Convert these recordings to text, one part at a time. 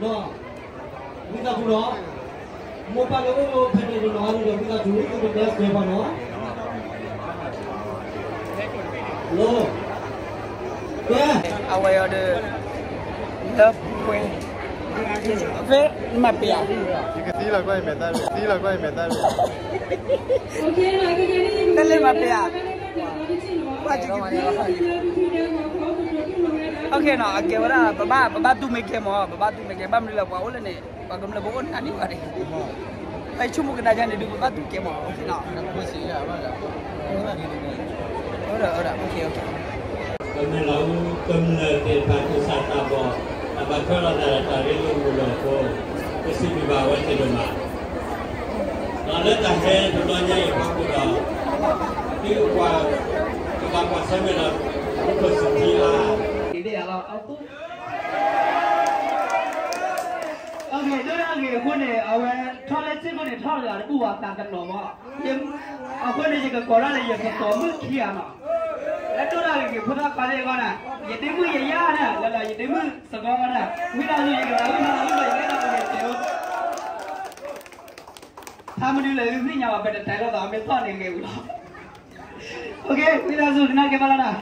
nó chúng ta cùng đó. Một ba cái nó thay đổi nó rồi chúng ta chú ý cái đẹp về vào nó. Lô away ở đây lớp quen vết mà bẹo tí là quay mẹ ta tí là quay mẹ ta tên lên mà bẹo qua chữ kia okay no okay wala baba baba tu make mo baba tu make bam la wa wala ne bagam la bon ani wala ai chumu kada jani du baba tu ke mo okay no ko si ya wala ora ora okay okay cầm là cầm là tiền phạt của sát ta bỏ là bắt cho là đại ta đi luôn một lần cô cái xin bị bảo vệ được mà là lớp ta sẽ được lo nhảy qua cuộc đó đi qua cái ba quả sẽ bị là cũng có sự aku okay do na ge ko ne awe thole chin ko ne thole la bu wa ta kan no ma ye a ko ne ge ko ra le ye ko to mu khi ya ma la do na ge phu da pa le ko na ye de mu ye ya na la la ye de mu sa ko na wi da lu ye ga la wi na lu ba ye na ko ne te o ถ้ามันดูเลยพี่ยาวเป็นแต่เราต้องเป็นต้นเองเองหรอโอเควิลาสุขนาเก็บมาแล้วนะ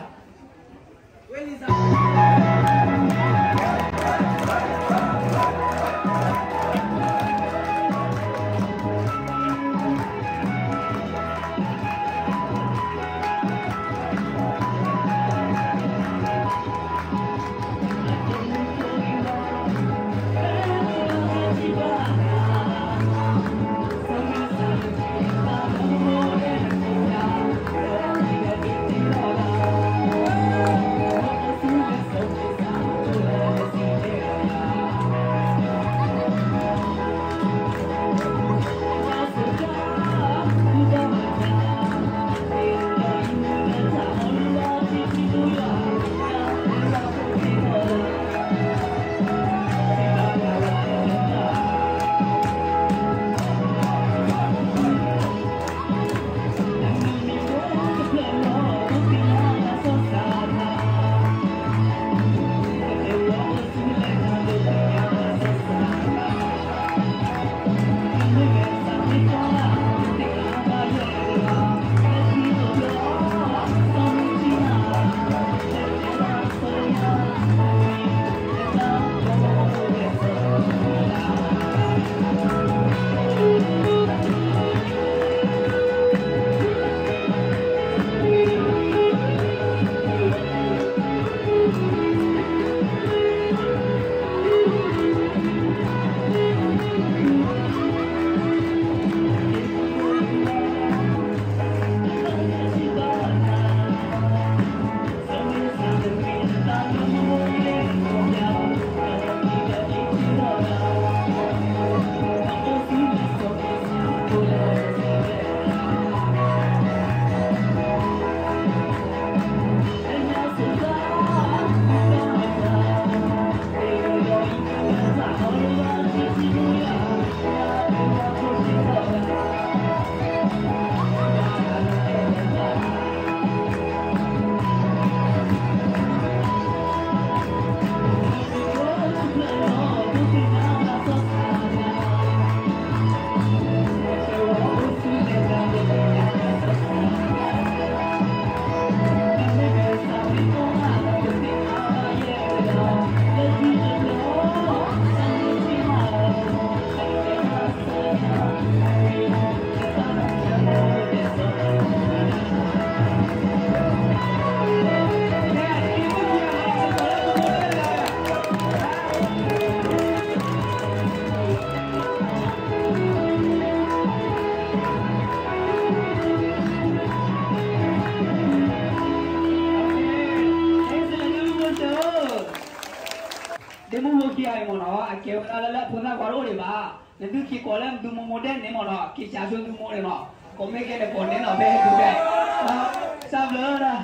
လို့လဲပါနဒုခိကောလမ်ဒူမမိုတဲ့နေမနော်ကိချာဆွန်းဒူမိုတဲ့နော်ကိုမေကဲတဲ့ပေါ်နေနော်ဘဲဒူတဲ့ဆာဘလာ